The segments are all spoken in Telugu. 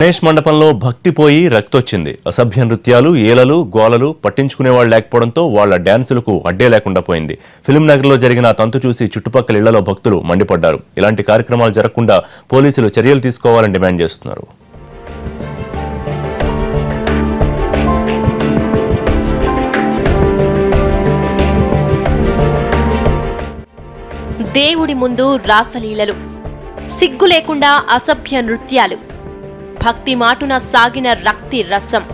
గణేష్ మండపంలో భక్తి పోయి రక్తొచ్చింది. అసభ్య నృత్యాలు ఏలలు గోలలు పట్టించుకునేవాళ్ళు లేకపోవడంతో వాళ్ళ డ్యాన్సులకు అడ్డే లేకుండా పోయింది. ఫిల్మ్ నగర్లో జరిగిన తంతు చూసి చుట్టుపక్కల ఇళ్ళలో భక్తులు మండిపడ్డారు. ఇలాంటి కార్యక్రమాలు జరగకుండా పోలీసులు చర్యలు తీసుకోవాలని డిమాండ్ చేస్తున్నారు. దేవుడి ముందు రాసలీలలు సిగ్గు లేకుండా అసభ్య నృత్యాలు. భక్తి మాటున సాగిన రక్తి రసం.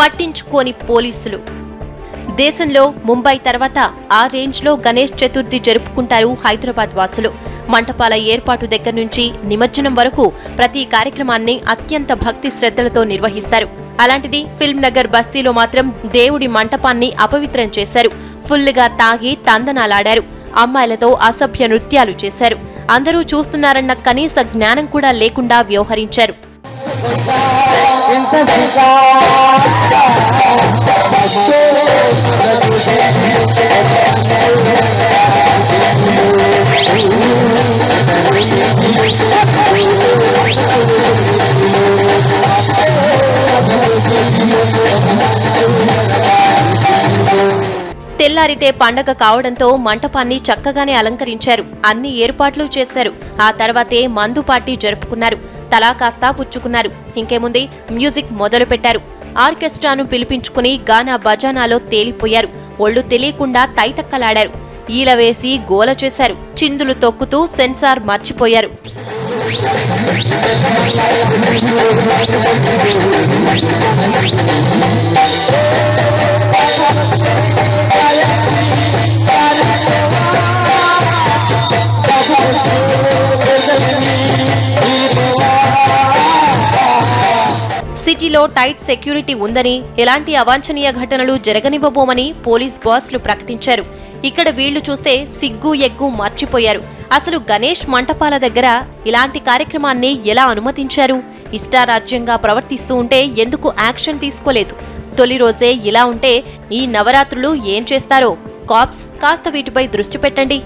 పట్టించుకోని పోలీసులు. దేశంలో ముంబై తర్వాత ఆ రేంజ్లో గణేష్ చతుర్థి జరుపుకుంటారు హైదరాబాద్ వాసులు. మంటపాల ఏర్పాటు దగ్గర నుంచి నిమజ్జనం వరకు ప్రతి కార్యక్రమాన్ని అత్యంత భక్తి శ్రద్ధలతో నిర్వహిస్తారు. అలాంటిది ఫిల్మ్ నగర్ బస్తీలో మాత్రం దేవుడి మంటపాన్ని అపవిత్రం చేశారు. ఫుల్గా తాగి తందనాలాడారు. అమ్మాయిలతో అసభ్య నృత్యాలు చేశారు. అందరూ చూస్తున్నారన్న కనీస జ్ఞానం కూడా లేకుండా వ్యవహరించారు. తెల్లారితే పండగ కావడంతో మంటపాన్ని చక్కగానే అలంకరించారు. అన్ని ఏర్పాట్లు చేశారు. ఆ తర్వాతే మందు పార్టీ జరుపుకున్నారు. తలా కాస్తా పుచ్చుకున్నారు. ఇంకేముంది మ్యూజిక్ మొదలు పెట్టారు ఆర్కెస్ట్రాను పిలిపించుకుని గానా బజానాలో తేలిపోయారు. ఒళ్ళు తెలియకుండా తైతక్కలాడారు. ఈల వేసి గోల చేశారు. చిందులు తొక్కుతూ సెన్సార్ మర్చిపోయారు. సిటీలో టైట్ సెక్యూరిటీ ఉందని ఎలాంటి అవాంఛనీయ ఘటనలు జరగనివ్వబోమని పోలీస్ బాస్లు ప్రకటించారు. ఇక్కడ వీళ్ళు చూస్తే సిగ్గు ఎగ్గు మర్చిపోయారు. అసలు గణేష్ మంటపాల దగ్గర ఇలాంటి కార్యక్రమాన్ని ఎలా అనుమతించారు? ఇష్టారాజ్యంగా ప్రవర్తిస్తూ ఉంటే ఎందుకు యాక్షన్ తీసుకోలేదు? తొలి రోజే ఇలా ఉంటే ఈ నవరాత్రులు ఏం చేస్తారో? కాప్స్ కాస్త వీటిపై దృష్టి పెట్టండి.